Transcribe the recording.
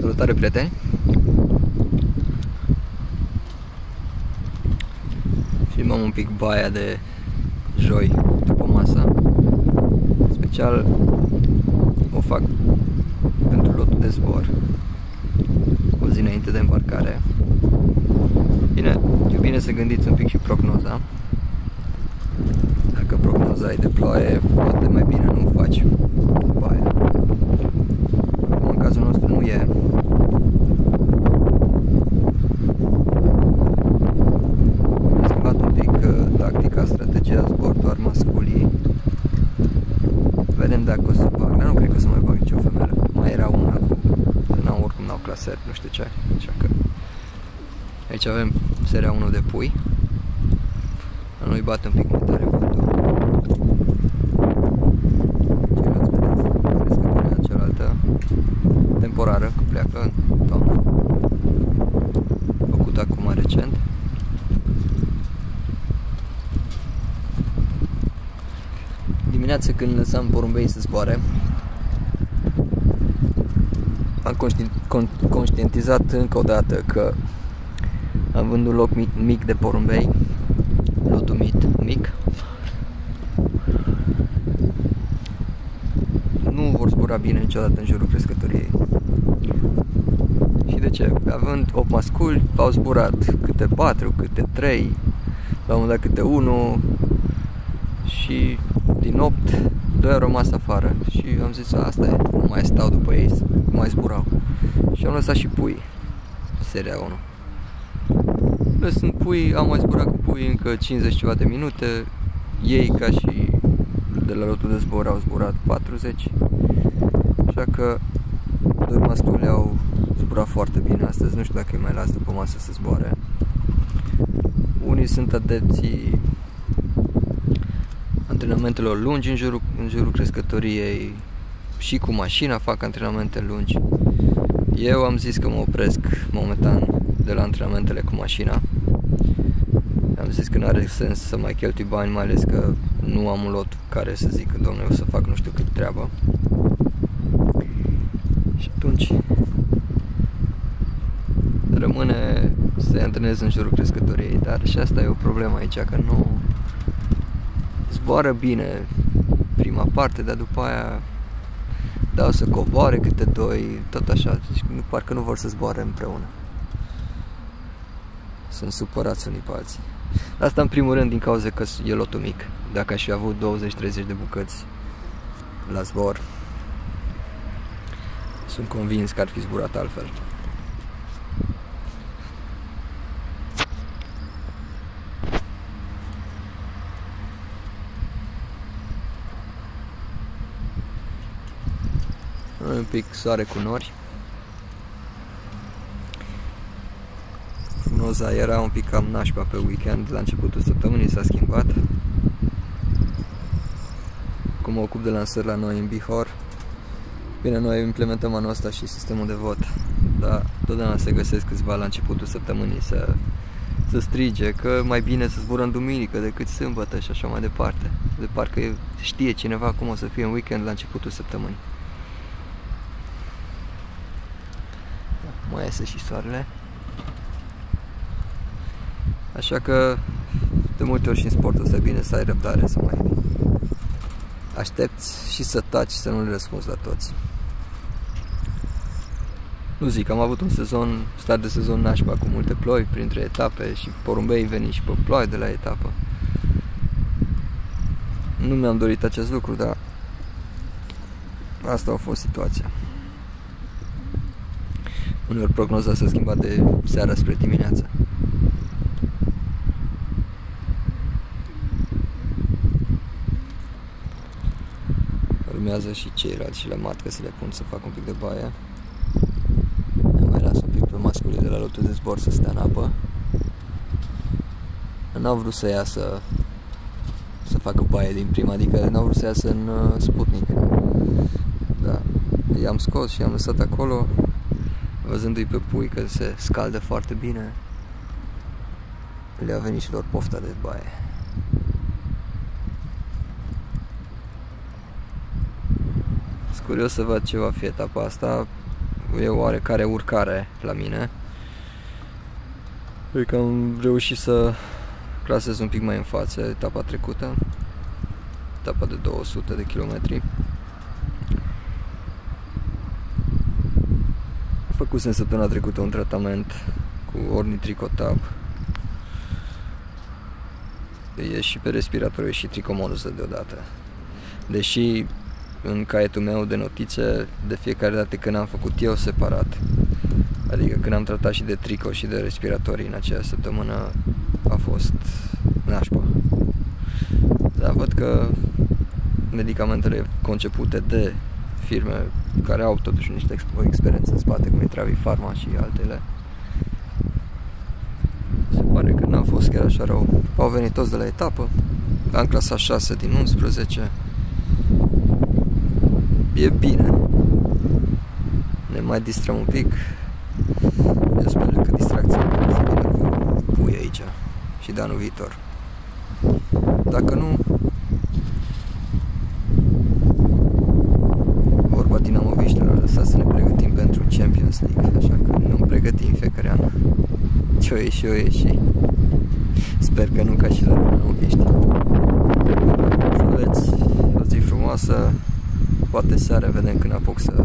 Salutare prieteni! Filmăm un pic baia de joi după masă. Special o fac pentru lotul de zbor o zi înainte de îmbarcare. Bine, e bine să gândiți un pic și prognoza. Dacă prognoza e de ploaie, poate mai bine nu faci baia. În cazul nostru nu e tactica, strategia, zbor doar masculii. Vedem dacă o să bag, dar nu cred că o să mai bag nicio femeie. Mai era una cu, n-au oricum n-au clasări, nu știu ce, așa că aici avem seria 1 de pui. La noi bate un pic mai tare vântul. Ceilalți vedeți, cealaltă temporară, că pleacă în toamnă. Făcut acum recent. dimineață când lăsam porumbei să zboare am conștientizat încă o dată că având un loc mic, mic de porumbei lotul mic, mic nu vor zbura bine niciodată în jurul crescătoriei și de ce? Având 8 masculi, au zburat câte 4, câte 3, la un moment dat câte 1 și din 8, 2 au rămas afară și am zis asta e, nu mai stau după ei, nu mai zburau. Și am lăsat și pui, seria 1. Lăsând pui, am mai zburat cu pui încă 50 ceva de minute, ei ca și de la lotul de zbor au zburat 40, așa că doi masculi au zburat foarte bine astăzi, nu știu dacă îi mai las după masă să zboare. Unii sunt adepții antrenamentelor lungi în jurul, în jurul crescătoriei și cu mașina fac antrenamente lungi. Eu am zis că mă opresc momentan de la antrenamentele cu mașina. Am zis că nu are sens să mai cheltui bani, mai ales că nu am un lot care să zic, domnule, o să fac nu știu cât treabă. Și atunci rămâne să antrenez în jurul crescătoriei, dar și asta e o problemă aici, că nu zboară bine prima parte, dar după aia dau să coboare câte doi, tot așa, deci parcă nu vor să zboare împreună. Sunt supărați unii pe alții. Asta în primul rând din cauza că e lotul mic. Dacă aș fi avut 20-30 de bucăți la zbor, sunt convins că ar fi zburat altfel. Un pic soare cu nori. Prognoza era un pic cam nașpa pe weekend, la începutul săptămânii s-a schimbat. Cum mă ocup de lansări la noi în Bihor, bine, noi implementăm anul ăsta și sistemul de vot, dar totdeauna se găsesc câțiva la începutul săptămânii să, să strige că mai bine să zburăm duminică decât sâmbătă și așa mai departe. De parcă știe cineva cum o să fie în weekend la începutul săptămânii. Mai iese și soarele. Așa că de multe ori și în sportul ăsta e bine să ai răbdare, să mai aștepți și să taci, să nu le răspunzi la toți. Nu zic, am avut un sezon, start de sezon nașpa cu multe ploi printre etape și porumbei veni și pe ploi de la etapă. Nu mi-am dorit acest lucru, dar asta a fost situația. Uneori prognoza s-a schimbat de seara spre dimineață. Urmează și ceilalți și la matcă să le pun să fac un pic de baie. mai las un pic pe masculii de la lotul de zbor să stea în apă. N-au vrut să iasă să facă baie din prima, adică n-au vrut să iasă în uh, Sputnik. Da, i-am scos și i-am lăsat acolo văzându-i pe pui că se scaldă foarte bine, le-a venit și lor pofta de baie. Sunt curios să văd ce va fi etapa asta. e oarecare urcare la mine. Cred că am reușit să clasez un pic mai în față etapa trecută, etapa de 200 de kilometri. Făcusem săptămâna trecută un tratament cu ornitricotab. E și pe respirator, e și tricomonusă deodată. Deși în caietul meu de notițe, de fiecare dată când am făcut eu separat, adică când am tratat și de trico și de respiratorii în aceea săptămână, a fost nașpa. Dar văd că medicamentele concepute de firme care au totuși niște o experiență în spate, cum e Travi Pharma și altele, se pare că n-a fost chiar așa rău. Au venit toți de la etapă, am clasat 6 din 11, e bine. Ne mai distrăm un pic. Eu sper că distracția să vină cu pui aici și de anul viitor. Dacă nu, vorba dinamoviștilor, lăsa să ne pregătim pentru Champions League, așa că nu pregătim fiecare an. Ce o ieși, o ieși. Sper că nu ca și la dinamoviști. Să aveți o zi frumoasă, poate seara vedem când apuc să